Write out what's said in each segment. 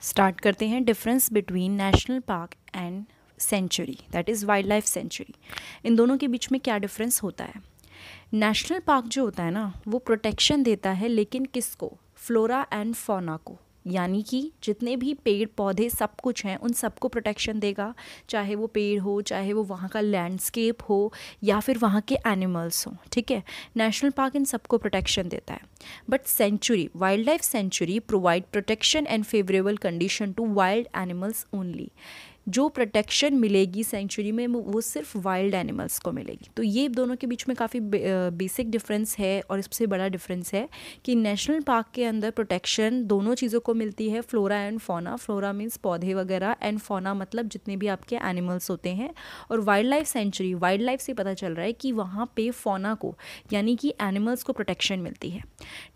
Start करते हैं difference between national park and sanctuary that is wildlife sanctuary इन दोनों के बीच में क्या डिफरेंस होता है? नेशनल पार्क जो होता है ना, वो प्रोटेक्शन देता है, लेकिन किसको? फ्लोरा एंड फोना को। यानी कि जितने भी पेड़ पौधे सब कुछ हैं, उन सबको प्रोटेक्शन देगा। चाहे वो पेड़ हो, चाहे वो वहाँ का लैंडस्केप हो, या फिर वहाँ के एनिमल्स हो, ठीक है? नेशनल पार्क इन सबको प्रोटेक्शन देता है। But sanctuary wildlife sanctuary provide protection and favourable condition to wild animals only जो प्रोटेक्शन मिलेगी सेंचुरी में, वो सिर्फ़ वाइल्ड एनिमल्स को मिलेगी। तो ये दोनों के बीच में काफ़ी बेसिक डिफरेंस है और सबसे बड़ा डिफरेंस है कि नेशनल पार्क के अंदर प्रोटेक्शन दोनों चीज़ों को मिलती है flora and fauna flora means पौधे वगैरह एंड फोना मतलब जितने भी आपके एनिमल्स होते हैं। और wildlife sanctuary wildlife से पता चल रहा है कि वहाँ पे फोना को, यानी कि एनिमल्स को प्रोटेक्शन मिलती है।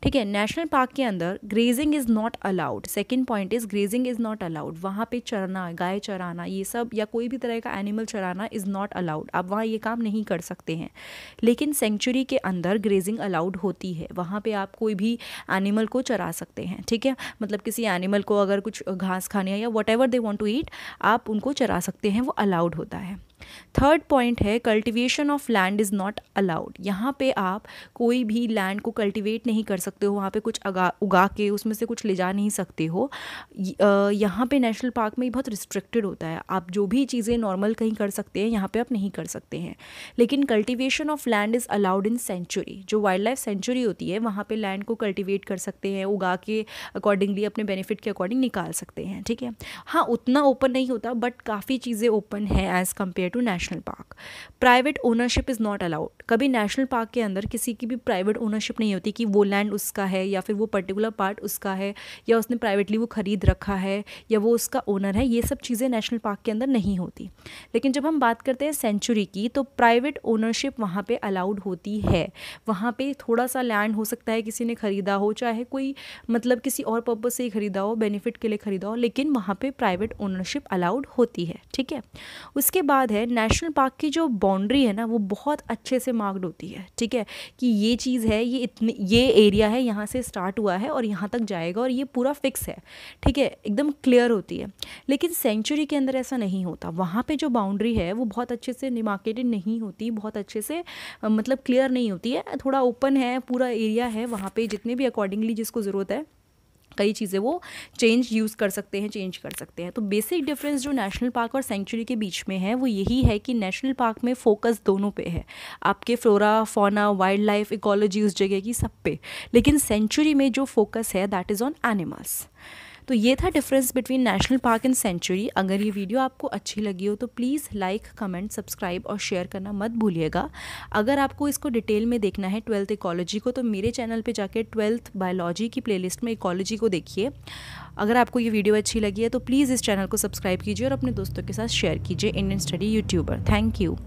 ठीक है नेशनल पार्क के अंदर grazing is not allowed second point is grazing is not allowed वहाँ पे चरना, गाय चराना चराना ये सब या कोई भी तरह का एनिमल चराना इज़ नॉट अलाउड आप वहाँ ये काम नहीं कर सकते हैं। लेकिन सेंचुरी के अंदर ग्रेजिंग अलाउड होती है। वहाँ पे आप कोई भी एनिमल को चरा सकते हैं, ठीक है? मतलब किसी एनिमल को अगर कुछ घास खाने या whatever they want to eat आप उनको चरा सकते हैं, वो अलाउड होता है। थर्ड पॉइंट है cultivation of land is not allowed यहाँ पे आप कोई भी लैंड को कल्टिवेट नहीं कर सकते हो, वहाँ पे कुछ उगा के, उसमें से कुछ ले जा नहीं सकते हो। यहाँ पे नेशनल पार्क में बहुत रिस्ट्रिक्टेड होता है। आप जो भी चीज़ें नॉर्मल कहीं कर सकते हैं, यहाँ पे आप नहीं कर सकते हैं। लेकिन cultivation of land is allowed in sanctuary जो वाइल्ड लाइफ सेंचुरी होती है, वहाँ पर लैंड को कल्टिवेट कर सकते हैं, उगा के अकॉर्डिंगली अपने बेनिफिट के अकॉर्डिंग निकाल सकते हैं, ठीक है? हाँ उतना ओपन नहीं होता बट काफ़ी चीज़ें ओपन है as compare to national park private ownership is not allowed कभी नेशनल पार्क के अंदर किसी की भी प्राइवेट ओनरशिप नहीं होती कि वो लैंड उसका है या फिर वो पर्टिकुलर पार्ट उसका है या उसने प्राइवेटली वो ख़रीद रखा है या वो उसका ओनर है, ये सब चीज़ें नेशनल पार्क के अंदर नहीं होती. लेकिन जब हम बात करते हैं सेंचुरी की तो प्राइवेट ओनरशिप वहाँ पर अलाउड होती है. वहाँ पर थोड़ा सा लैंड हो सकता है किसी ने ख़रीदा हो, चाहे कोई मतलब किसी और पर्पज़ से ही ख़रीदा हो बेनिफिट के लिए ख़रीदा हो, लेकिन वहाँ पर प्राइवेट ओनरशिप अलाउड होती है. ठीक है? उसके बाद है नेशनल पार्क की जो बाउंड्री है ना, वो बहुत अच्छे से मार्क्ड होती है, ठीक है? कि ये चीज़ है, ये इतनी, ये एरिया है, यहाँ से स्टार्ट हुआ है और यहाँ तक जाएगा और ये पूरा फिक्स है, ठीक है? एकदम क्लियर होती है। लेकिन सेंचुरी के अंदर ऐसा नहीं होता। वहाँ पर जो बाउंड्री है, वो बहुत अच्छे से डिमार्केटेड नहीं होती, बहुत अच्छे से मतलब क्लियर नहीं होती है। थोड़ा ओपन है, पूरा एरिया है वहाँ पर जितने भी अकॉर्डिंगली जिसको ज़रूरत है कई चीज़ें वो चेंज यूज़ कर सकते हैं चेंज कर सकते हैं। तो बेसिक डिफरेंस जो नेशनल पार्क और सेंचुरी के बीच में है, वो यही है कि नेशनल पार्क में फोकस दोनों पे है। आपके flora fauna wild life ecology उस जगह की सब पे। लेकिन सेंचुरी में जो फोकस है दैट इज़ ऑन एनिमल्स तो ये था difference between national park and sanctuary अगर ये वीडियो आपको अच्छी लगी हो तो प्लीज़ लाइक कमेंट सब्सक्राइब और शेयर करना मत भूलिएगा। अगर आपको इसको डिटेल में देखना है ट्वेल्थ इकोलॉजी को तो मेरे चैनल पे जाके ट्वेल्थ बायोलॉजी की प्लेलिस्ट में इकोलॉजी को देखिए। अगर आपको ये वीडियो अच्छी लगी है तो प्लीज़ इस चैनल को सब्सक्राइब कीजिए और अपने दोस्तों के साथ शेयर कीजिए Indian study YouTuber thank you